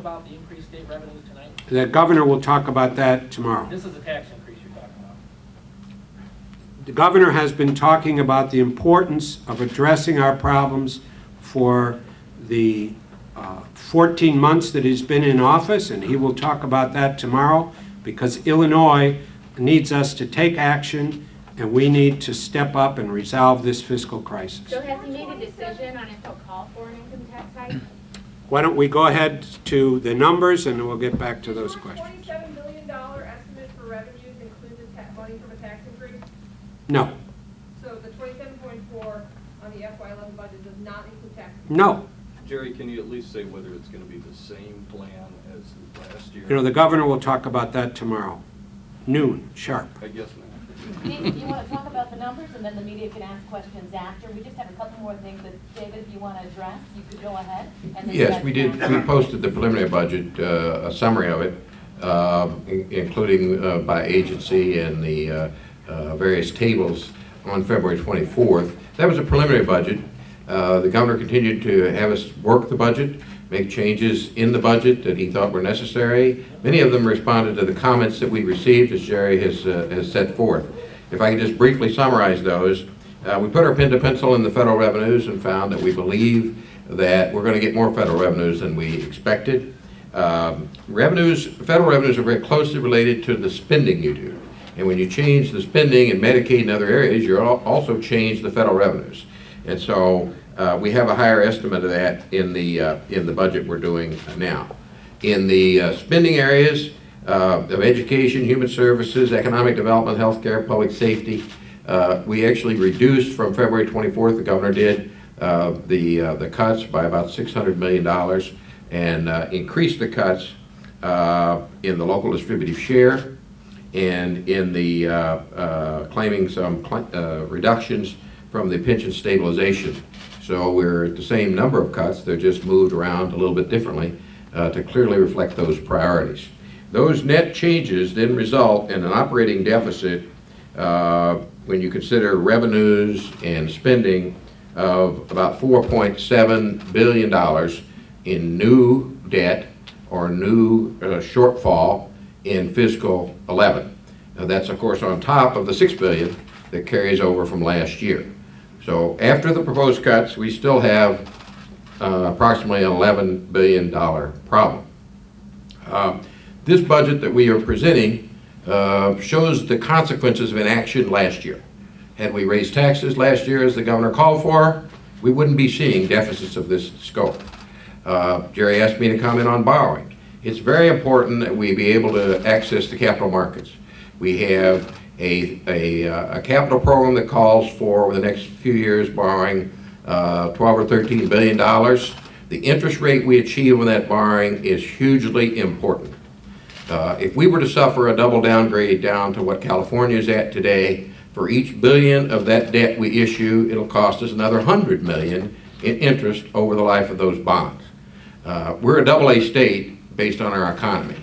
about the increased state revenues tonight? The governor will talk about that tomorrow. This is a tax increase you're talking about. The governor has been talking about the importance of addressing our problems for the uh, 14 months that he's been in office, and he will talk about that tomorrow, because Illinois needs us to take action, and we need to step up and resolve this fiscal crisis. So has he made a decision on if he'll call for an income tax hike? Why don't we go ahead to the numbers, and we'll get back to those questions. Twenty-seven billion dollar estimate for revenues include the ta- money from a tax increase? No, So the twenty-seven point four on the FY eleven budget does not include tax. no. Jerry, can you at least say whether it's gonna be the same plan as last year? You know, the governor will talk about that tomorrow, noon, sharp. I guess not. Dave, you want to talk about the numbers, and then the media can ask questions after? We just have a couple more things that, David, if you want to address, you could go ahead. and Yes, we did, we posted the preliminary budget, uh, a summary of it, uh, in- including uh, by agency and the uh, uh, various tables on February 24th. That was a preliminary budget. Uh, The governor continued to have us work the budget, make changes in the budget that he thought were necessary. Many of them responded to the comments that we received, as Jerry has uh, has set forth. If I can just briefly summarize those, uh, we put our pen to pencil in the federal revenues and found that we believe that we're going to get more federal revenues than we expected. Um, Revenues, federal revenues are very closely related to the spending you do. And when you change the spending in Medicaid and other areas, you also change the federal revenues. And so uh, we have a higher estimate of that in the, uh, in the budget we're doing now. In the uh, spending areas uh, of education, human services, economic development, healthcare, public safety, uh, we actually reduced from February 24th, the governor did, the, the cuts by about $600 million and uh, increased the cuts in the local distributive share and in the, claiming some cl- reductions from the pension stabilization. So we're at the same number of cuts, they're just moved around a little bit differently uh, to clearly reflect those priorities. Those net changes then result in an operating deficit uh, when you consider revenues and spending of about $4.7 billion in new debt or new uh, shortfall in fiscal 11. Now, That's, of course, on top of the 6 billion that carries over from last year. So after the proposed cuts, we still have uh, approximately an $11 billion problem. Uh, This budget that we are presenting uh, shows the consequences of inaction last year. Had we raised taxes last year as the governor called for, we wouldn't be seeing deficits of this scope. Uh, Jerry asked me to comment on borrowing. It's very important that we be able to access the capital markets. We have a, a, uh, a capital program that calls for, over the next few years, borrowing uh, 12 or 13 billion dollars. The interest rate we achieve on that borrowing is hugely important. Uh, If we were to suffer a double downgrade down to what California is at today, for each billion of that debt we issue, it'll cost us another 100 million in interest over the life of those bonds. Uh, We're a double A state based on our economy.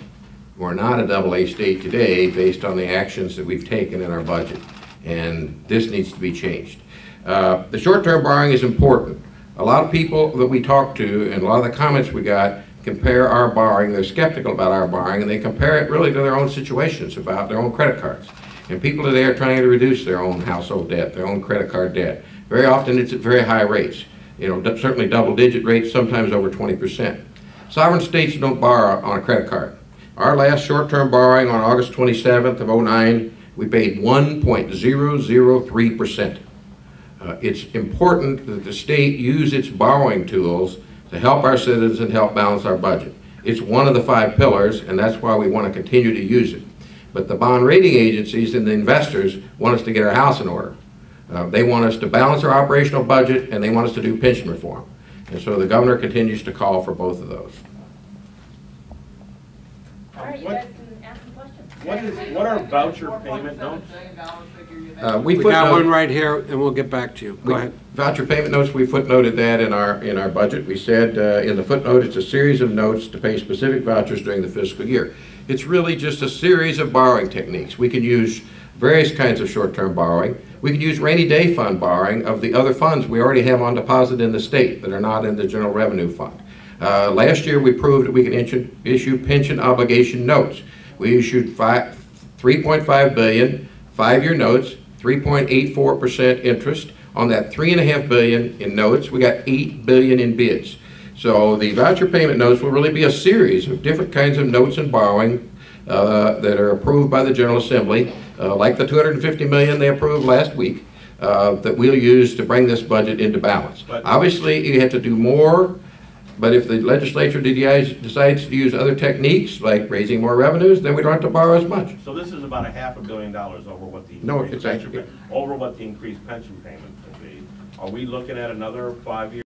We're not a double A state today based on the actions that we've taken in our budget, and this needs to be changed. Uh, The short-term borrowing is important. A lot of people that we talk to, and a lot of the comments we got, compare our borrowing, they're skeptical about our borrowing, and they compare it really to their own situations, about their own credit cards. And people today are trying to reduce their own household debt, their own credit card debt. Very often, it's at very high rates, you know, certainly double-digit rates, sometimes over 20%. Sovereign states don't borrow on a credit card. Our last short-term borrowing on August 27th of '09, we paid 1.003%. Uh, It's important that the state use its borrowing tools to help our citizens and help balance our budget. It's one of the five pillars, and that's why we want to continue to use it. But the bond rating agencies and the investors want us to get our house in order. Uh, They want us to balance our operational budget, and they want us to do pension reform. And so the governor continues to call for both of those. All right, you What- guys can ask some questions. What is, what are voucher payment notes? Uh, We We got footnote- one right here, and we'll get back to you. Go We- ahead. Voucher payment notes, we footnoted that in our, in our budget. We said uh, in the footnote, it's a series of notes to pay specific vouchers during the fiscal year. It's really just a series of borrowing techniques. We can use various kinds of short-term borrowing. We can use rainy day fund borrowing of the other funds we already have on deposit in the state that are not in the general revenue fund. Uh, Last year, we proved that we can issue- issue pension obligation notes. We issued 3.5 billion, five-year notes, 3.84% interest. On that 3.5 billion in notes, we got 8 billion in bids. So the voucher payment notes will really be a series of different kinds of notes and borrowing uh, that are approved by the General Assembly, uh, like the 250 million they approved last week, uh, that we'll use to bring this budget into balance. But- Obviously, you have to do more, but if the legislature decides decides to use other techniques, like raising more revenues, then we don't have to borrow as much. So this is about a half a billion dollars over what the. No, actually- Over what the increased pension payment will be. Are we looking at another five-year